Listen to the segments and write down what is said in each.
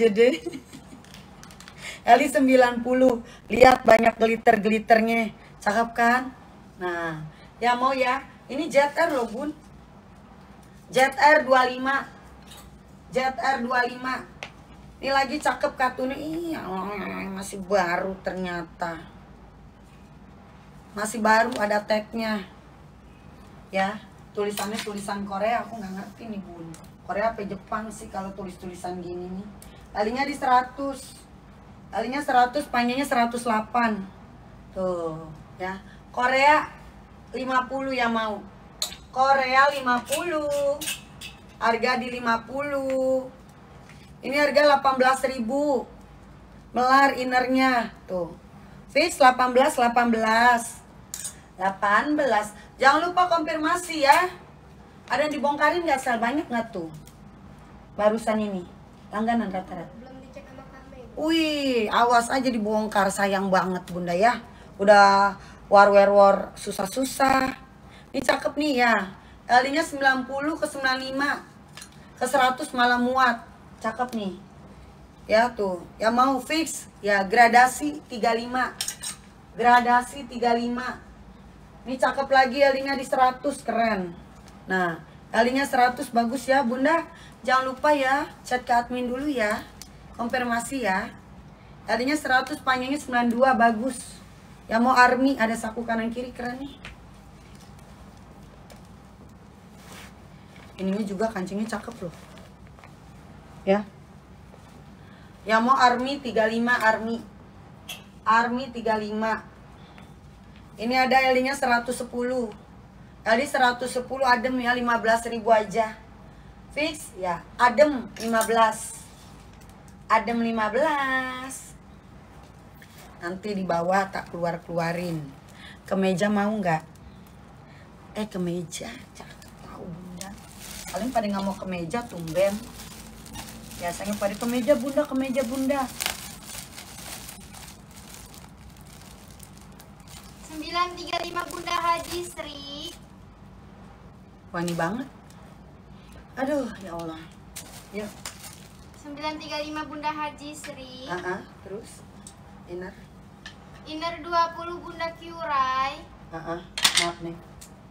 aja deh. Eli 90. Lihat banyak glitter-glitternya. Cakep kan? Nah, ya mau ya. Ini ZR loh, Bun. ZR 25. ZR 25. Ini lagi cakep kartunnya. Iya, masih baru ternyata. Masih baru ada tagnya. Ya, tulisannya tulisan Korea. Aku nggak ngerti nih, Bun. Korea apa Jepang sih kalau tulis-tulisan gini nih. Talinya di 100. Talinya 100, panjangnya 108. Tuh, ya. Korea 50 yang mau. Korea 50. Harga di 50. Ini harga 18.000. Melar innernya tuh. Fix 18 18. 18. Jangan lupa konfirmasi ya. Ada yang dibongkarin nggak sel banyak nggak tuh? Barusan ini. Langganan rata-rata. Belum dicek sama kami. Wih, awas aja dibongkar sayang banget bunda ya. Udah war war war susah-susah. Ini cakep nih ya. L-nya 90 ke 95 ke 100 malah muat. Cakep nih. Ya tuh, yang mau fix ya gradasi 35. Gradasi 35. Ini cakep lagi L-nya di 100 keren. Nah, L-nya 100 bagus ya bunda. Jangan lupa ya chat ke admin dulu ya. Konfirmasi ya. Tadinya 100 panjangnya 92 bagus. Yang mau army ada saku kanan kiri keren nih. Ininya juga kancingnya cakep loh. Ya. Yang mau army 35 army. Army 35. Ini ada L-nya 110. L 110 adem ya 15.000 aja. Fix ya, adem 15. Adem 15. Nanti di bawah tak keluar-keluarin. Kemeja mau nggak? Eh kemeja, cakep tahu bunda. Paling pada nggak mau kemeja tumben. Biasanya pada kemeja bunda, kemeja bunda. 935 Bunda Haji Sri. Wangi banget. Aduh, ya Allah. Ya, 935 Bunda Haji Sri. ah, ah, terus inner. Inner 20 Bunda Kyurai. Ah, ah, maaf nih.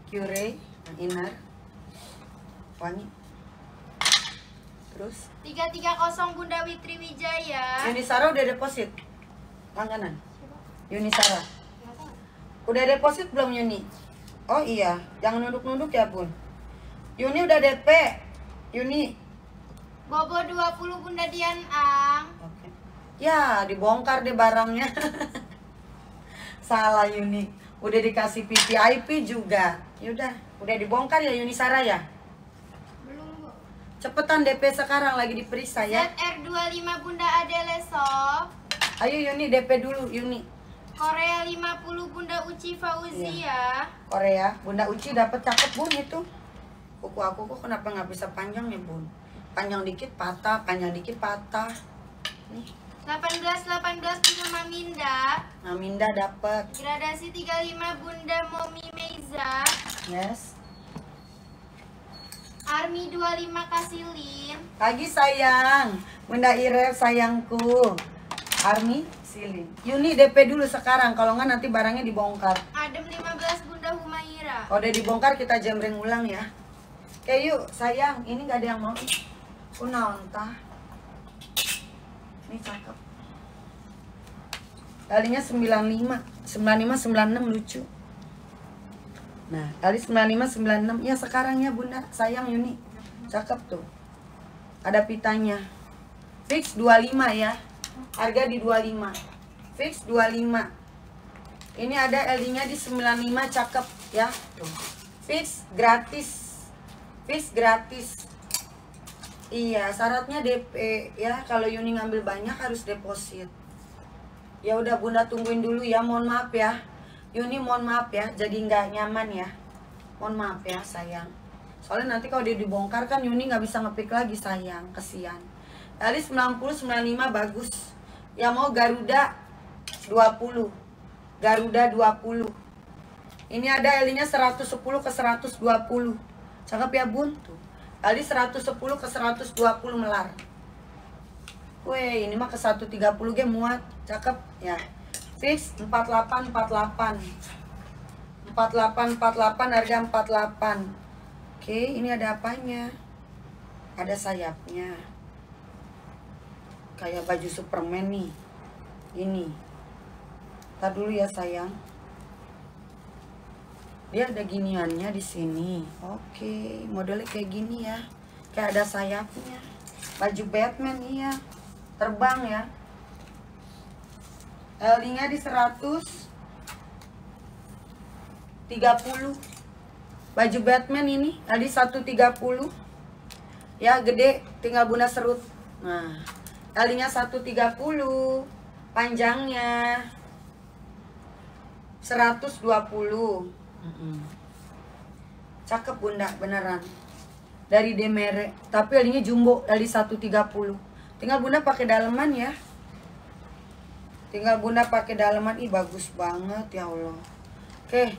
Cure, inner. Wangi. Terus 330 Bunda Witri Wijaya. Yunisara udah deposit. Langganan. Yunisara. Udah deposit belum Yuni? Oh iya, jangan nunduk-nunduk ya bun. Yuni udah DP. Yuni. Bobo 20 Bunda Dian Ang. Oke. Ya, dibongkar deh barangnya. Salah Yuni. Udah dikasih PPIP juga. Yaudah, udah dibongkar ya Yuni Sara ya. Belum Bu. Cepetan DP sekarang lagi diperiksa ya. ZR25 Bunda Adele Sof. Ayo Yuni DP dulu Yuni. Korea 50 Bunda Uci Fauzia. Korea, Bunda Uci dapat cakep bun itu. Kuku aku kok kenapa nggak bisa panjang ya bun? Panjang dikit patah, panjang dikit patah. Nih, 18 18 Bunda Maminda. Naminda dapat. Gradasi 35 Bunda Momi Meiza. Yes. Army 25 Kasilin. Pagi sayang, Bunda Irel sayangku. Army Silin. Yuni DP dulu sekarang, kalau nggak nanti barangnya dibongkar. Adem 15 Bunda Humaira. Kalau udah dibongkar kita jembreng ulang ya. Oke yuk, sayang, ini nggak ada yang mau. Una entah. Ini cakep. Kalinya 95, 95 96 lucu. Nah, kali 95 96 ya sekarang ya Bunda, sayang Yuni. Cakep tuh. Ada pitanya. Fix 25 ya. Harga di 25. Fix 25. Ini ada LD-nya di 95 cakep ya. Fix gratis. Fix gratis. Iya, syaratnya DP ya. Kalau Yuni ngambil banyak harus deposit. Ya udah Bunda tungguin dulu ya. Mohon maaf ya. Yuni mohon maaf ya. Jadi nggak nyaman ya. Mohon maaf ya sayang. Soalnya nanti kalau dia dibongkar kan Yuni nggak bisa ngepick lagi sayang. Kesian. Tadi 90 95 bagus. Yang mau Garuda 20. Garuda 20. Ini ada L-nya 110 ke 120. Cakep ya Bun? Tuh. Tadi 110 ke 120 melar. Weh, ini mah ke 130 ge muat. Cakep ya. Fix 48 48. 48 48 harga 48. Oke, ini ada apanya? Ada sayapnya. Kayak baju Superman nih. Ini. Tar dulu ya sayang. Dia ada giniannya di sini. Oke, modelnya kayak gini ya. Kayak ada sayapnya. Baju Batman iya. Terbang ya. LD-nya di 100 30 baju Batman ini tadi 130 ya gede tinggal bunda serut nah kalinya 130 panjangnya 120 Mm-mm. cakep bunda beneran. Dari Demere. Tapi alinya jumbo dari 130 tinggal bunda pakai daleman ya. Tinggal bunda pakai daleman. Ih bagus banget ya Allah. Oke.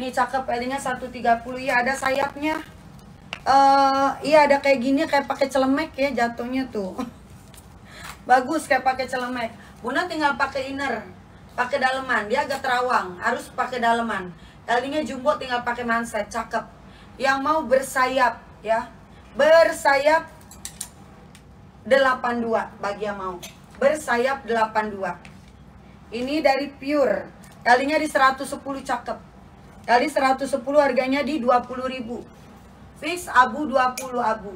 Nih cakep elinya 130 ya ada sayapnya. Eh iya ada kayak gini kayak pakai celemek ya jatuhnya tuh. Bagus kayak pakai celemek. Bunda tinggal pakai inner pakai daleman. Dia agak terawang harus pakai daleman elinya jumbo tinggal pakai manset cakep. Yang mau bersayap ya. Bersayap 82 bagi yang mau. Bersayap 82 ini dari pure. Kalinya di 110 cakep. Kali 110 harganya di 20.000 fix abu 20 abu.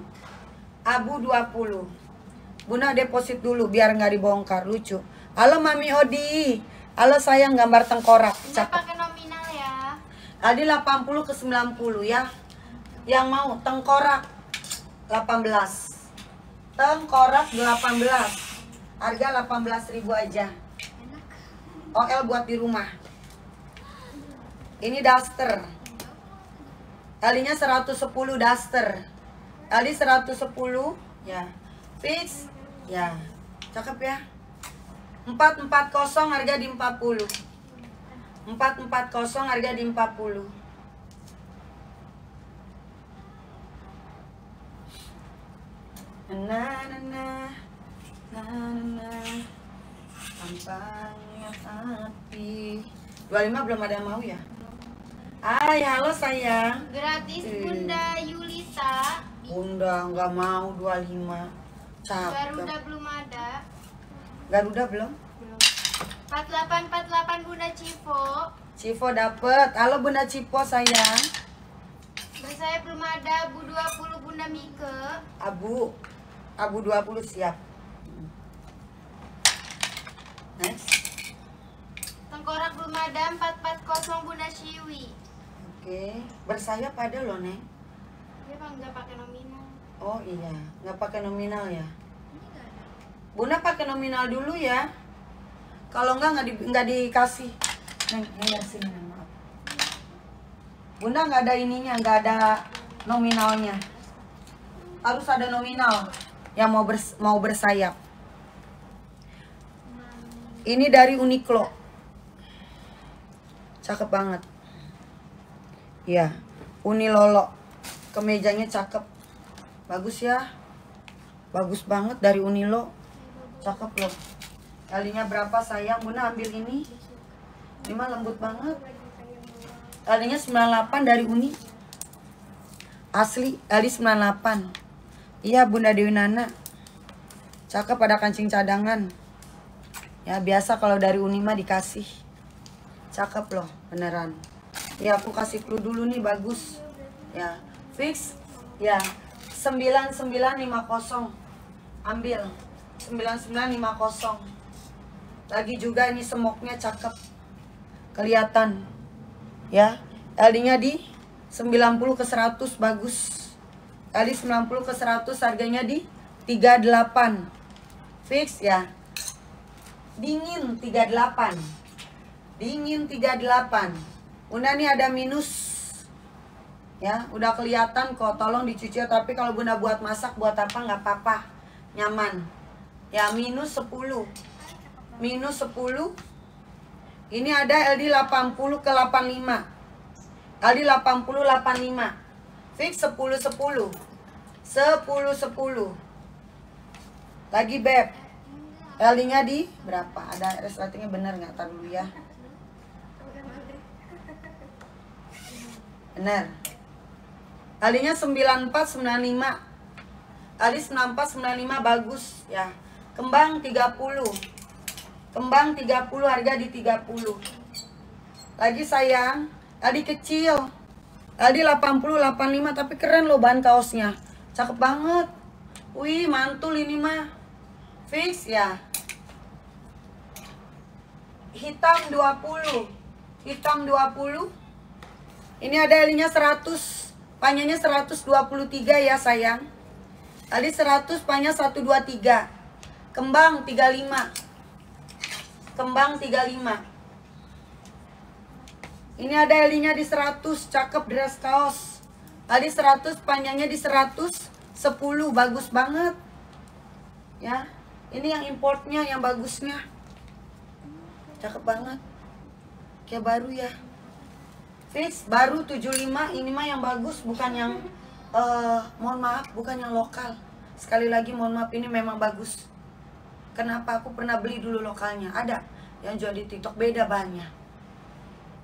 Abu 20 Bunda deposit dulu biar nggak dibongkar lucu. Halo mami Odi. Halo sayang gambar tengkorak cakep. Tadi 80 ke 90 ya. Yang mau tengkorak 18. Tengkorak 18. Harga 18.000 aja. OL buat di rumah. Ini daster. Kalinya 110 daster. Kali 110 ya. Fix ya. Cakep ya. 440 harga di 40. 440 harga di 40 Na na na na na Tampangnya api 25 belum ada yang mau ya? Hai, halo sayang Gratis Hmm. Bunda Yulisa. Bunda nggak mau 25 Garuda Cakep belum ada. Garuda belum? 4848 Bunda Civo. Cipo dapet Halo Bunda Cipo sayang Bersayap belum ada. Bu 20 Bunda Mike. Abu Abu 20 siap Next Tengkorak belum ada. 440 Bunda Shiwi. Oke, bersayap ada loh, Neng. Dia mah nggak pakai nominal. Oh iya, nggak pakai nominal ya. Bunda pakai nominal dulu ya. Kalau nggak nggak di, nggak dikasih. Neng, sini Neng, maaf. Bunda nggak ada ininya, nggak ada nominalnya. Harus ada nominal yang mau bers, mau bersayap. Ini dari Uniqlo. Cakep banget. Ya, Unilolo. Kemejanya cakep. Bagus ya. Bagus banget dari Unilo. Cakep loh. Kalinya berapa sayang? Bunda ambil ini. Ini mah lembut banget. Kalinya 98 dari Uni. Asli, kali 98. Iya Bunda Dewi Nana. Cakep ada kancing cadangan. Ya biasa kalau dari Uni mah dikasih. Cakep loh, beneran. Ya aku kasih clue dulu nih bagus. Ya, fix. Ya, 9950. Ambil. 9950. Lagi juga ini semoknya cakep. Kelihatan. Ya, LD-nya di 90 ke 100 bagus. Kali 90 ke 100 harganya di 38. Fix ya. Dingin 38. Dingin 38. Bunda nih ada minus. Ya, udah kelihatan kok. Tolong dicuci tapi kalau Bunda buat masak buat apa nggak apa-apa. Nyaman. Ya, minus 10. Minus 10. Ini ada LD 80 ke 85. LD 80 85. Fix 10 10. 10 10. Lagi beb. LD-nya di berapa? Ada resletingnya bener nggak? Tar dulu ya. Bener. LD-nya 9495. LD 9495 bagus ya. Kembang 30. Kembang 30 harga di 30. Lagi sayang, LD kecil. LD 80 85 tapi keren loh bahan kaosnya. Cakep banget. Wih, mantul ini mah. Fix ya. Hitam 20. Hitam 20. Ini ada elinya 100. Panjangnya 123 ya sayang. Tadi 100 panjang 123. Kembang 35. Kembang 35. Ini ada elinya di 100, cakep dress kaos. Tadi 100 panjangnya di 100 10 bagus banget. Ya ini yang importnya yang bagusnya. Cakep banget. Kayak baru ya. Fix baru 75 ini mah yang bagus bukan yang uh, mohon maaf bukan yang lokal. Sekali lagi mohon maaf ini memang bagus kenapa aku pernah beli dulu lokalnya ada yang jual di tiktok beda bahannya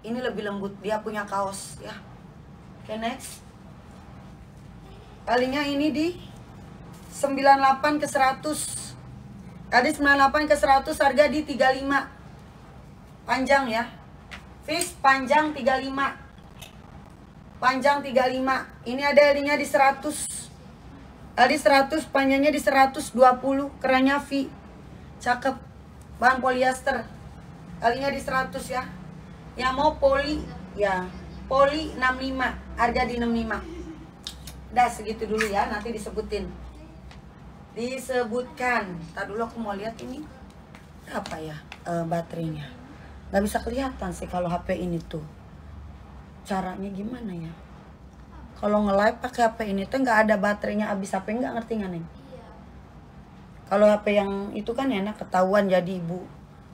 ini lebih lembut dia punya kaos ya oke okay, next Kalinya ini di 98 ke 100. Tadi 98 ke 100 harga di 35. Panjang ya. Fish panjang 35. Panjang 35. Ini ada elinya di 100. Tadi 100 panjangnya di 120. Kerannya V. Cakep. Bahan polyester. Kalinya di 100 ya. Yang mau poli ya. Poli 65. Harga di 65. Dah segitu dulu ya, nanti disebutin. Disebutkan. Tadi dulu aku mau lihat ini apa ya e, baterainya. Gak bisa kelihatan sih kalau HP ini tuh. Caranya gimana ya? Kalau nge-live pakai HP ini tuh nggak ada baterainya habis HP nggak ngerti nggak neng? Kalau HP yang itu kan enak ketahuan jadi ibu.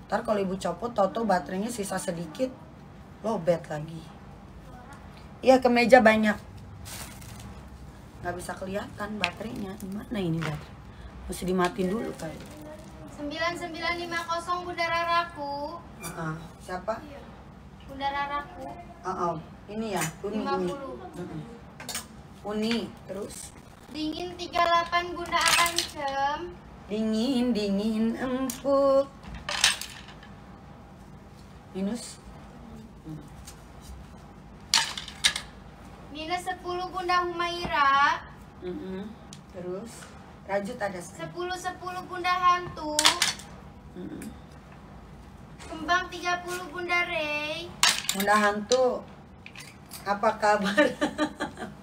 Ntar kalau ibu copot, toto baterainya sisa sedikit, lobet lagi. Iya kemeja banyak. Nggak bisa kelihatan baterainya. Gimana ini baterai? Mesti dimatiin dulu kali. 9950 Bunda Raraku uh -uh. siapa? Bunda Raraku uh -uh. ini ya? Uni 50 ini. Uh -uh. uni terus? Dingin 38 Bunda Ancem dingin dingin empuk minus Minus 10 Bunda Humaira. Mm -hmm. Terus rajut ada 10 10 Bunda Hantu. Mm -hmm. Kembang 30 Bunda Rey. Bunda Hantu. Apa kabar?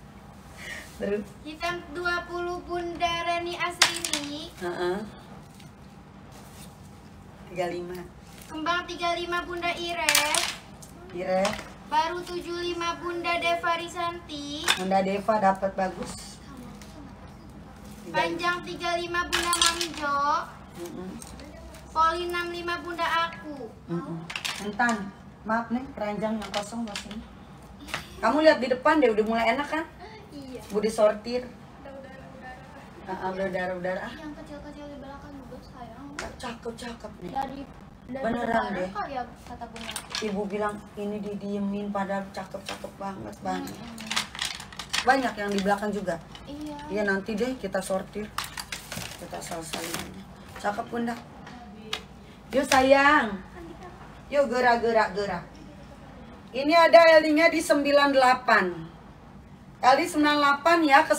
Terus hitam 20 Bunda Reni Asrini. Uh -uh. 35. Kembang 35 Bunda Ires. Ires. Baru 75 Bunda Deva Risanti. Bunda Deva dapat bagus. Panjang 35 Bunda Mamijo. Mm -mm. Poli 65 Bunda aku. Mm -mm. Entan, maaf nih keranjang yang kosong masih. Kamu lihat di depan deh udah mulai enak kan? Iya. Udah sortir. Udah udara-udara. Yang kecil-kecil di belakang juga sayang. Cakep cakep nih. Dari beneran deh ya, kata bunga. ibu bilang ini didiemin padahal cakep-cakep banget banget banyak yang di belakang juga iya iya nanti deh kita sortir kita selesai cakep bunda yuk sayang yuk gerak gerak gerak ini ada LD nya di 98 LD 98 ya ke